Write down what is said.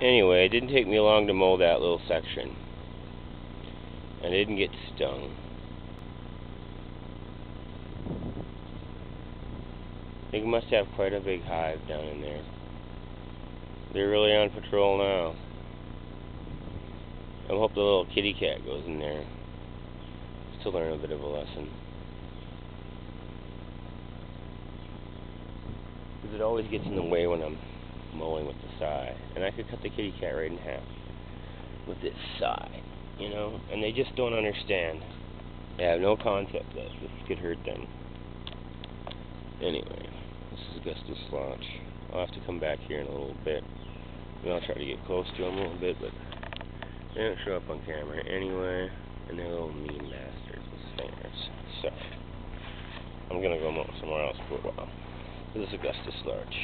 Anyway, it didn't take me long to mow that little section. And I didn't get stung. They must have quite a big hive down in there. They're really on patrol now. I hope the little kitty cat goes in there Just to learn a bit of a lesson. Because it always gets in the way when I'm mowing with the scythe. And I could cut the kitty cat right in half with this scythe, you know? And they just don't understand. They have no concept that this could hurt them. Anyway, this is Augustus Larch. I'll have to come back here in a little bit. And I'll try to get close to them a little bit, but they don't show up on camera anyway. And they're little mean bastards with fingers. So, I'm gonna go mow somewhere else for a while. This is Augustus Larch.